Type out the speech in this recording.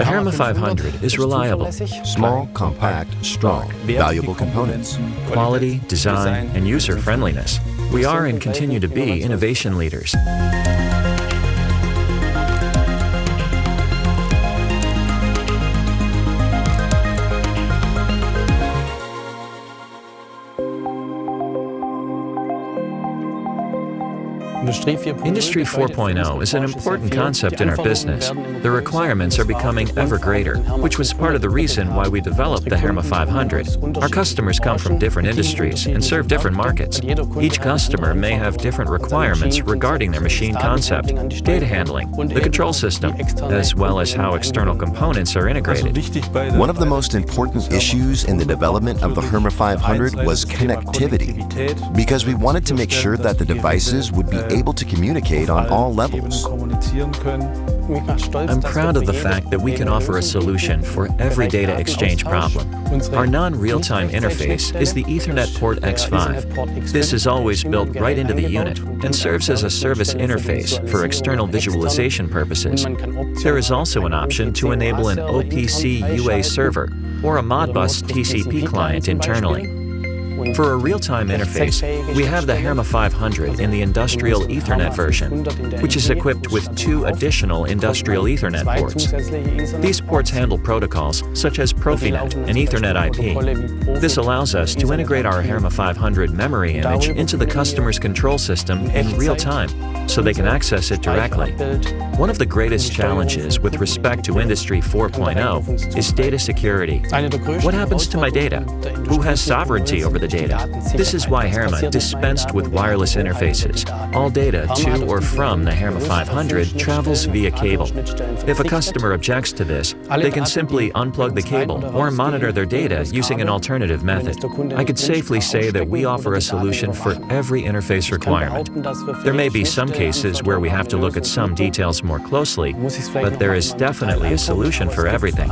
The Herma 500 is reliable, Small, compact, strong, valuable components. quality, design, and user friendliness. We are and continue to be innovation leaders. Industry 4.0 is an important concept in our business. The requirements are becoming ever greater, which was part of the reason why we developed the Herma 500. Our customers come from different industries and serve different markets. Each customer may have different requirements regarding their machine concept, data handling, the control system, as well as how external components are integrated. One of the most important issues in the development of the Herma 500 was connectivity, because we wanted to make sure that the devices would be able to communicate on all levels. I'm proud of the fact that we can offer a solution for every data exchange problem. Our non-real-time interface is the Ethernet port X5. This is always built right into the unit and serves as a service interface for external visualization purposes. There is also an option to enable an OPC UA server or a Modbus TCP client internally. For a real-time interface, we have the Herma 500 in the industrial Ethernet version, which is equipped with two additional industrial Ethernet ports. These ports handle protocols such as Profinet and Ethernet IP. This allows us to integrate our Herma 500 memory image into the customer's control system in real time, so they can access it directly. One of the greatest challenges with respect to Industry 4.0 is data security. What happens to my data? Who has sovereignty over the data? This is why Herma dispensed with wireless interfaces. All data to or from the Herma 500 travels via cable. If a customer objects to this, they can simply unplug the cable or monitor their data using an alternative method. I could safely say that we offer a solution for every interface requirement. There may be some cases where we have to look at some details more closely, but there is definitely a solution for everything.